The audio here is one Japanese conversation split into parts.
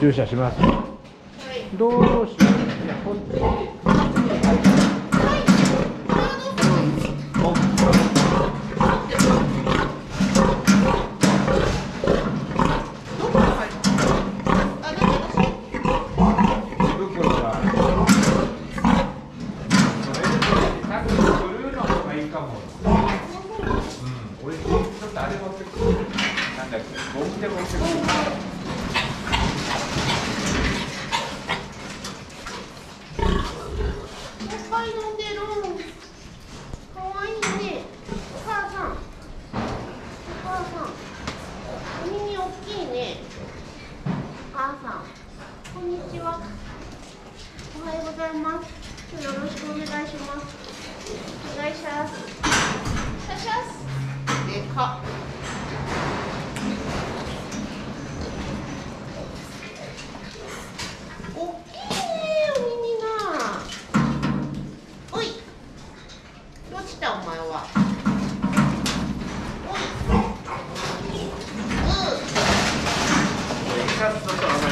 注射します。はいどうしよういやこっち袋がタクシーブルーの方がいいかもうん俺ちょっとあれ持ってくるなんだっけゴムで持ってくるいっぱい飲んでるかわいいねお母さんお母さんお耳大きいねお母さんこんにちは。おはようございます。よろしくお願いします。お願いします。シャシャスでか。きいねお耳が。おい。どうしたお前は。おい。う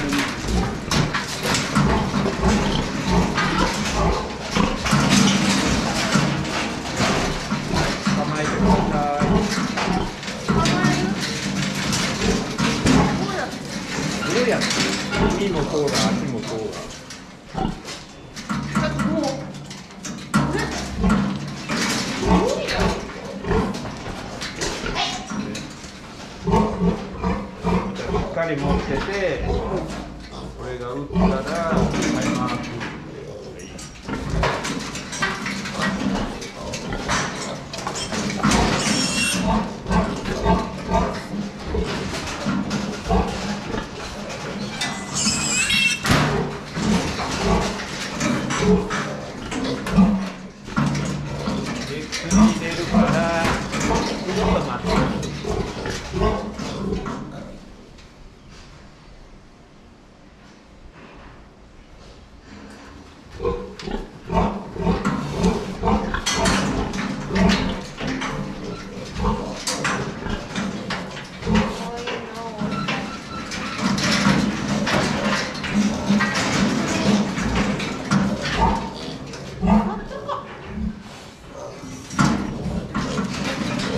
やって耳もそうだ足もそうだしっかり持っててこれが打ったら買いますで次入れるからちょっと待ってかわいいなあったか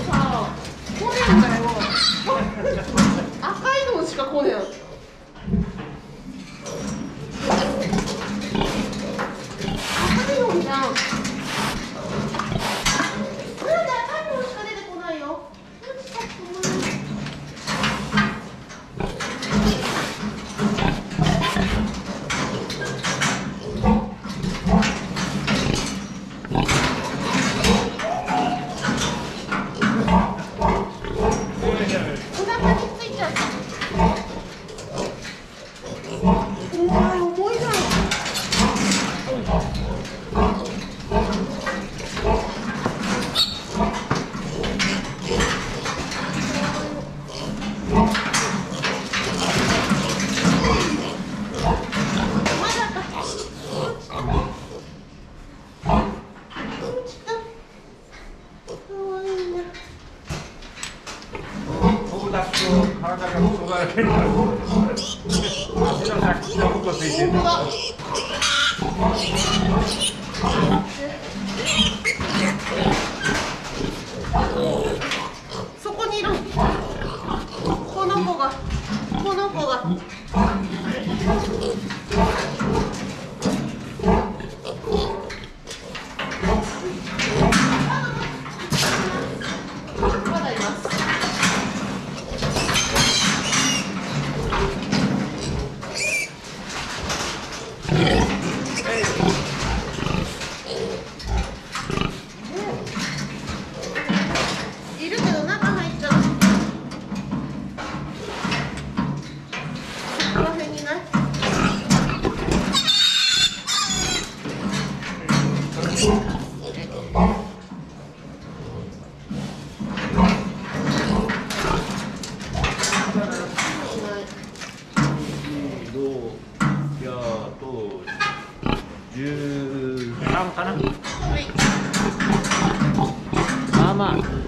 さあ来ねえんだよ赤いのしか来ねえ赤いのじゃんなんで赤いのしか出てこないよどうしたごめんお腹についちゃった。お前重いじゃん。まだか。落ちた。かわいいな。飛ぶだと体が飛ばれてる。そこにいる。この子が。この子が。はい、